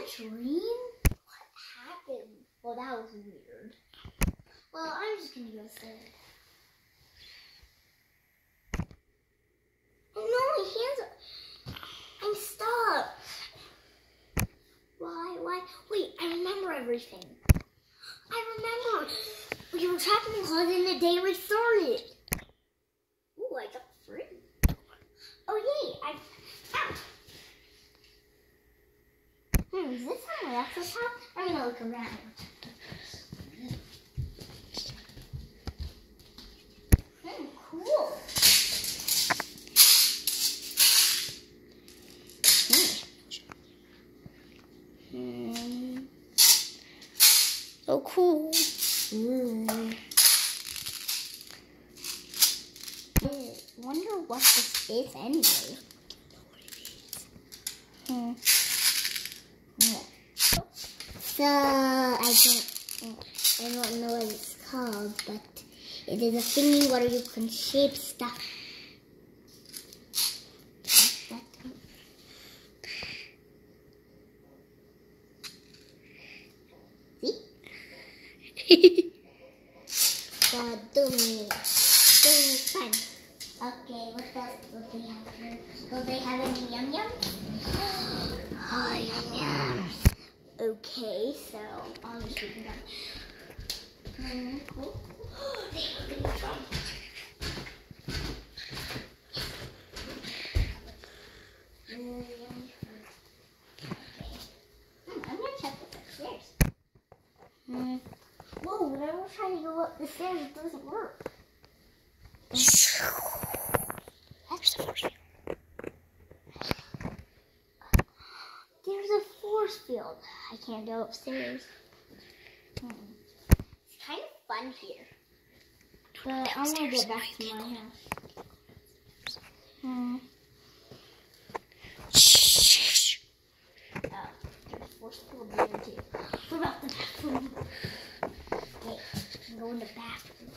a dream? What happened? Well, that was weird. Well, I'm just gonna go sit. Oh no, my hands are. I'm stuck. Why? Why? Wait, I remember everything. I remember. We were trapped in the and the day restarted. Ooh, I got free. Oh yay! I. Ow. Is this on my laptop? I'm gonna look around. Hmm, cool. Hmm. So cool. Mm. I wonder what this is anyway. Hmm. Yeah. So I don't, I don't know what it's called, but it is a thingy where you can shape stuff. See? the dummy, dummy fun. Okay, what else will they have? here? Will they have any yum yums? Oh, yum yums. Okay, so I'll just keep them. Mm, cool. They have a drum. Mm, yummy food. Okay. Hmm, I'm gonna check what's upstairs. Hmm. Whoa, whenever I'm trying to go up the stairs, it doesn't work. That's the force field. There's a force field. I can't go upstairs. Hmm. It's kind of fun here. But I want to get back to my house. Hmm. Oh, there's force field there too. What about the bathroom? Wait, I'm going to the bathroom.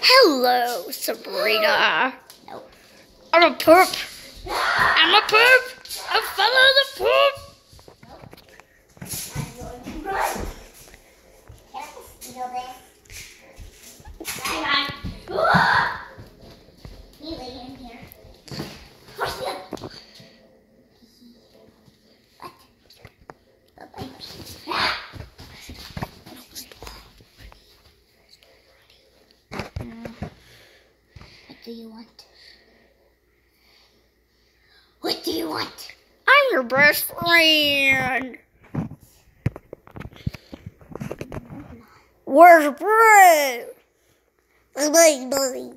Hello, Sabrina. I'm a poop. I'm a poop. I follow the poop. Hang on. What do you want? What do you want? I'm your best friend. Where's Bruce? Bye bye.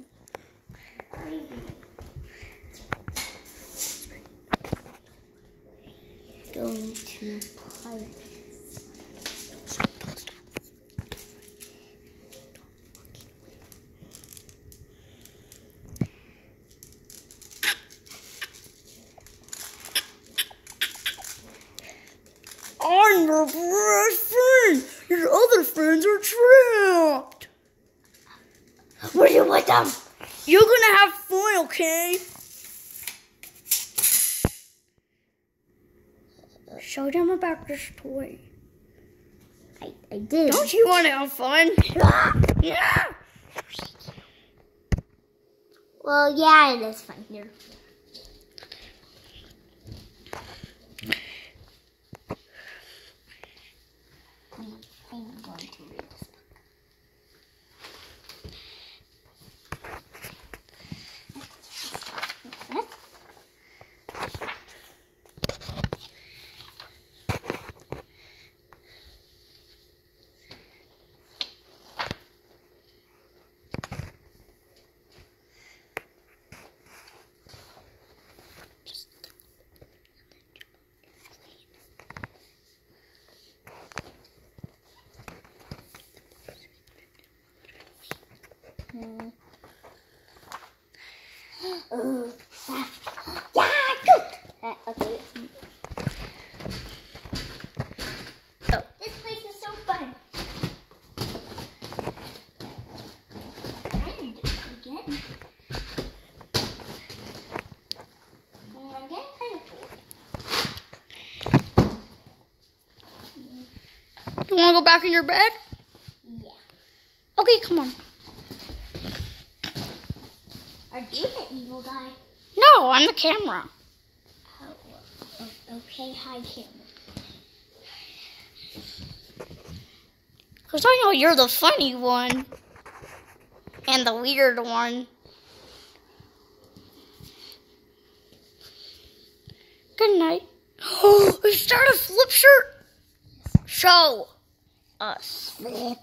Going to pirate. I'm your best friend. Your other friends are trapped. What do you want them? You're gonna have fun, okay? Show them about this toy. I, I did. Don't you want to have fun? Yeah. Well, yeah, it is fun here. I'm going to read this book. What? Hmm. Oh, ah. yeah, good. Uh, okay. Oh, this place is so fun. I need to do it again. Back in your bed? Yeah. Okay, come on. Are you the evil guy? No, I'm the camera. Oh, okay, hi, camera. Because I know you're the funny one. And the weird one. Good night. Oh, we start a flip shirt. Show us. Flippy.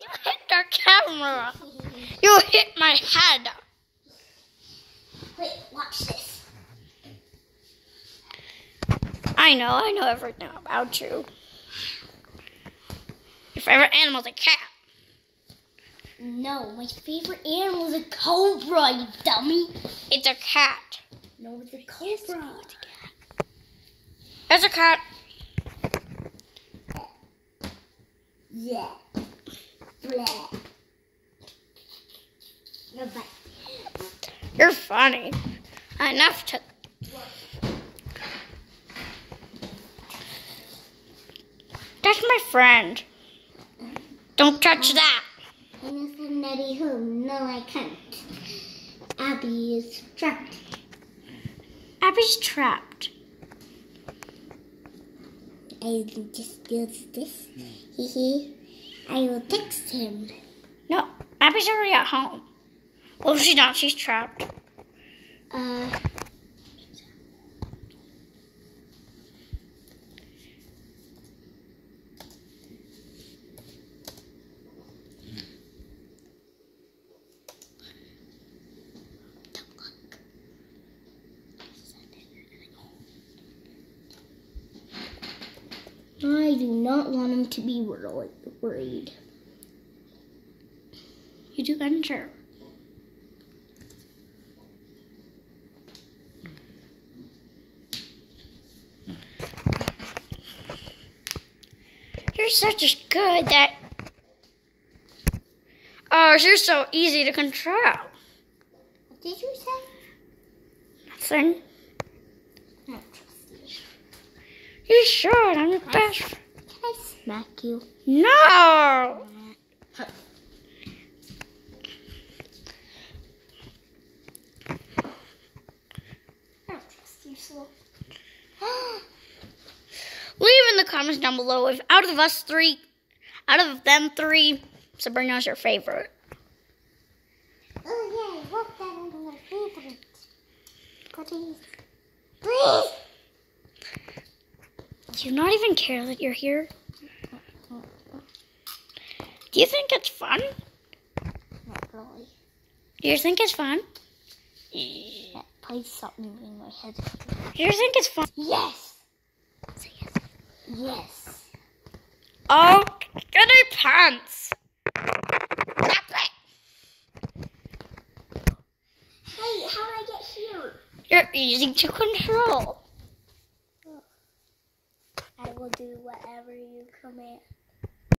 You hit the camera. You hit my head. Wait, watch this. I know, I know everything about you. Your favorite animal's a cat. No, my favorite animal is a cobra, you dummy. It's a cat. No, it's a cobra. It's a cat. Yeah. Blah. You're funny. Enough to. That's my friend. Don't touch um, that. And it's a nutty home. No, I can't. Abby is trapped. Abby's trapped. I will just use this. Hee I will text him. No, Abby's already at home. Well, she's not. She's trapped. Uh. I do not want him to be wor- worried. You do enter. You're such a good that. Oh, you're so easy to control. What did you say? Nothing. I don't trust you. You should. I'm your best. friend. Can smack you? No. I don't trust you, so. Leave in the comments down below if out of us three, out of them three, Sabrina's your favorite. Oh yeah, wrote that under my favorite. Please. Please. Do you not even care that you're here? Do you think it's fun? Not really. Do you think it's fun? Yeah, please stop moving my head. Do you think it's fun? Yes. Yes. Oh, get goody pants. Stop it! Hey, how do I get here? You're easy to control. I will do whatever you command.